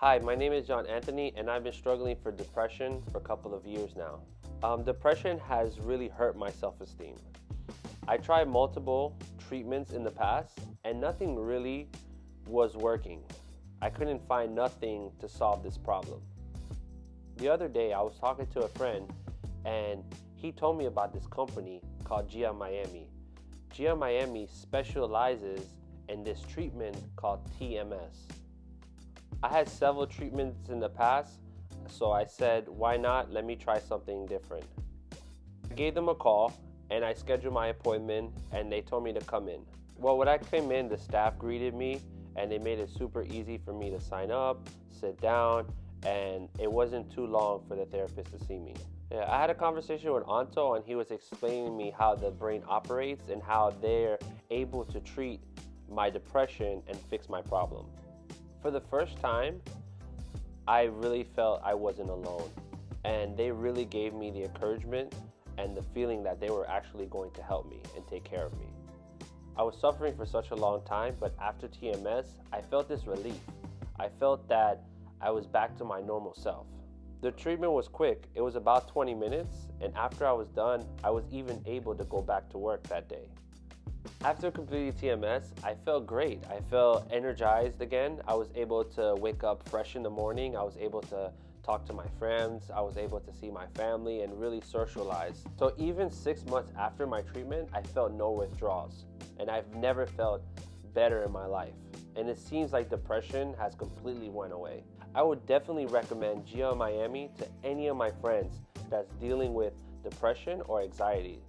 Hi, my name is John Anthony, and I've been struggling for depression for a couple of years now. Um, depression has really hurt my self esteem. I tried multiple treatments in the past, and nothing really was working. I couldn't find nothing to solve this problem. The other day, I was talking to a friend, and he told me about this company called GIA Miami. GIA Miami specializes in this treatment called TMS. I had several treatments in the past, so I said, why not? Let me try something different. I gave them a call and I scheduled my appointment and they told me to come in. Well, when I came in, the staff greeted me and they made it super easy for me to sign up, sit down, and it wasn't too long for the therapist to see me. Yeah, I had a conversation with Anto and he was explaining me how the brain operates and how they're able to treat my depression and fix my problem for the first time, I really felt I wasn't alone. And they really gave me the encouragement and the feeling that they were actually going to help me and take care of me. I was suffering for such a long time, but after TMS, I felt this relief. I felt that I was back to my normal self. The treatment was quick, it was about 20 minutes, and after I was done, I was even able to go back to work that day. After completing TMS, I felt great. I felt energized again. I was able to wake up fresh in the morning. I was able to talk to my friends. I was able to see my family and really socialize. So even six months after my treatment, I felt no withdrawals. And I've never felt better in my life. And it seems like depression has completely went away. I would definitely recommend GIA Miami to any of my friends that's dealing with depression or anxiety.